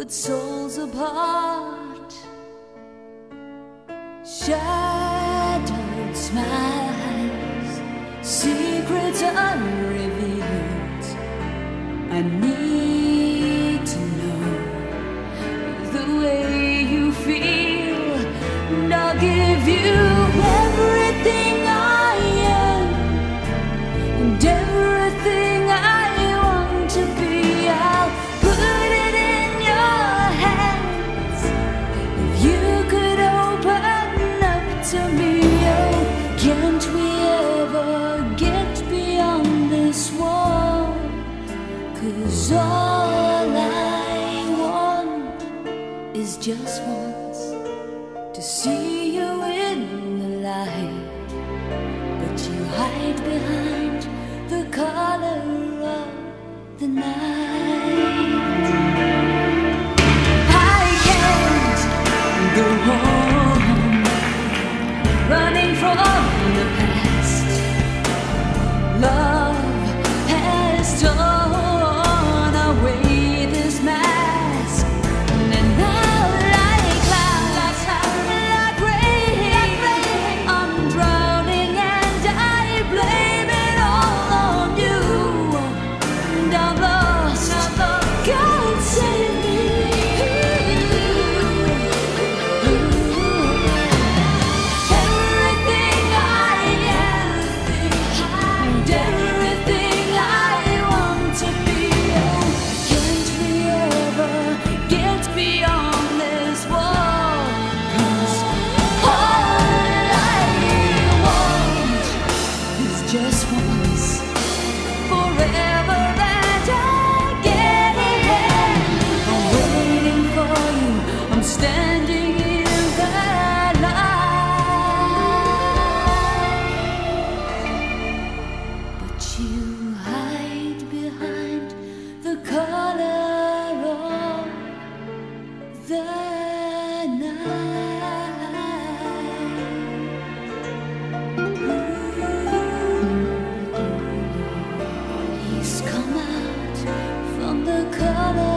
put souls apart. Shadowed smiles, secrets unrevealed. I need to know the way you feel, and I'll give you everything I am and everything can't we ever get beyond this wall? Cause all I want is just once to see you in the light. you hide behind the color of the night. He's come out from the color.